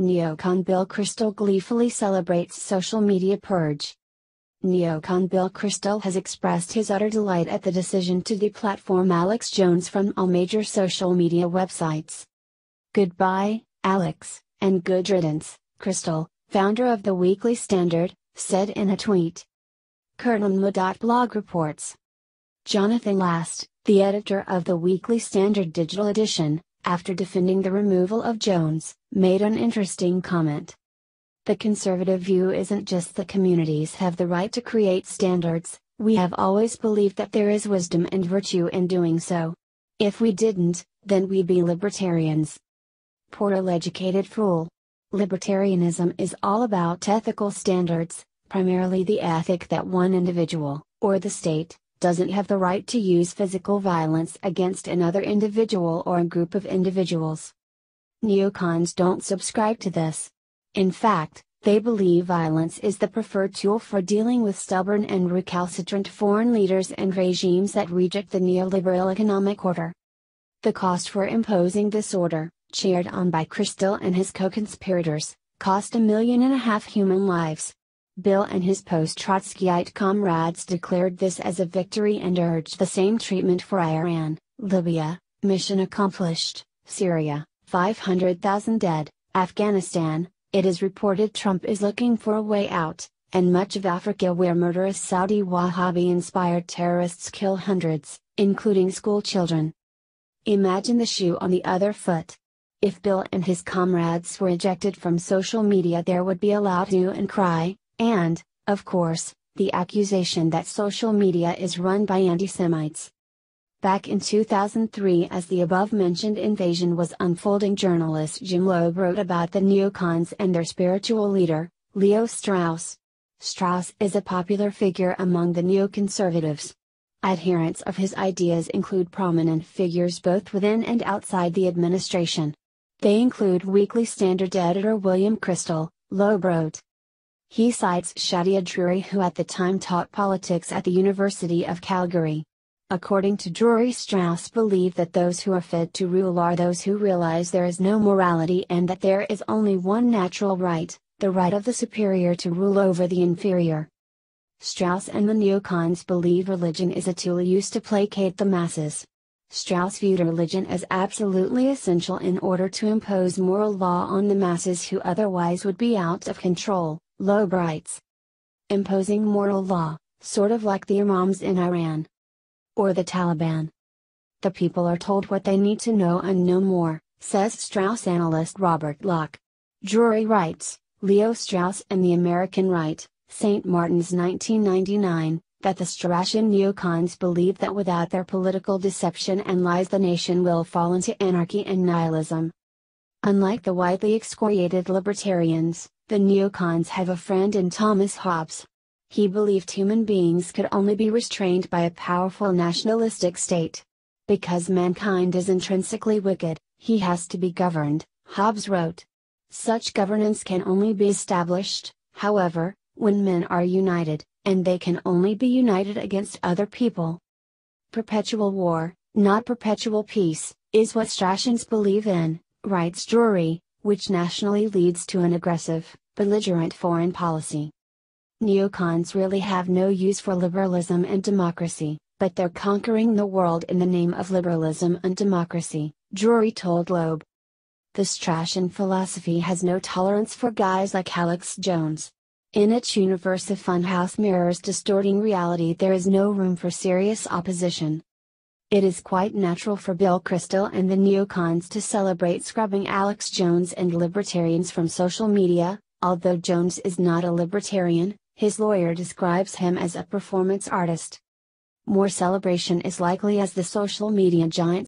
Neocon Bill Kristol gleefully celebrates social media purge. Neocon Bill Kristol has expressed his utter delight at the decision to deplatform Alex Jones from all major social media websites. Goodbye, Alex, and good riddance, Kristol, founder of the Weekly Standard, said in a tweet. Kurtnimmo.blog reports. Jonathan Last, the editor of the Weekly Standard Digital Edition, after defending the removal of Jones, made an interesting comment. The conservative view isn't just that communities have the right to create standards, we have always believed that there is wisdom and virtue in doing so. If we didn't, then we'd be libertarians. Poor educated fool. Libertarianism is all about ethical standards, primarily the ethic that one individual, or the state, doesn't have the right to use physical violence against another individual or a group of individuals. Neocons don't subscribe to this. In fact, they believe violence is the preferred tool for dealing with stubborn and recalcitrant foreign leaders and regimes that reject the neoliberal economic order. The cost for imposing this order, cheered on by Kristol and his co-conspirators, cost a million and a half human lives. Bill and his post-Trotskyite comrades declared this as a victory and urged the same treatment for Iran, Libya, mission accomplished, Syria, 500,000 dead, Afghanistan, it is reported Trump is looking for a way out, and much of Africa where murderous Saudi Wahhabi-inspired terrorists kill hundreds, including school children. Imagine the shoe on the other foot. If Bill and his comrades were ejected from social media there would be a loud hue and cry, and, of course, the accusation that social media is run by anti Semites. Back in 2003, as the above mentioned invasion was unfolding, journalist Jim Lobe wrote about the neocons and their spiritual leader, Leo Strauss. Strauss is a popular figure among the neoconservatives. Adherents of his ideas include prominent figures both within and outside the administration. They include Weekly Standard editor William Kristol, Lobe wrote. He cites Shadia Drury who at the time taught politics at the University of Calgary. According to Drury Strauss believed that those who are fit to rule are those who realize there is no morality and that there is only one natural right, the right of the superior to rule over the inferior. Strauss and the neocons believe religion is a tool used to placate the masses. Strauss viewed religion as absolutely essential in order to impose moral law on the masses who otherwise would be out of control. Lobe writes. Imposing moral law, sort of like the Imams in Iran. Or the Taliban. The people are told what they need to know and no more, says Strauss analyst Robert Locke. Drury writes, Leo Strauss and the American Right, St. Martin's 1999, that the Straussian neocons believe that without their political deception and lies the nation will fall into anarchy and nihilism. Unlike the widely excoriated libertarians, the neocons have a friend in Thomas Hobbes. He believed human beings could only be restrained by a powerful nationalistic state. Because mankind is intrinsically wicked, he has to be governed, Hobbes wrote. Such governance can only be established, however, when men are united, and they can only be united against other people. Perpetual war, not perpetual peace, is what Straussians believe in, writes Drury, which nationally leads to an aggressive, belligerent foreign policy. Neocons really have no use for liberalism and democracy, but they're conquering the world in the name of liberalism and democracy, Drury told Lobe. The Straussian philosophy has no tolerance for guys like Alex Jones. In its universe of funhouse mirrors distorting reality there is no room for serious opposition. It is quite natural for Bill Kristol and the neocons to celebrate scrubbing Alex Jones and libertarians from social media, Although Jones is not a libertarian, his lawyer describes him as a performance artist. More celebration is likely as the social media giant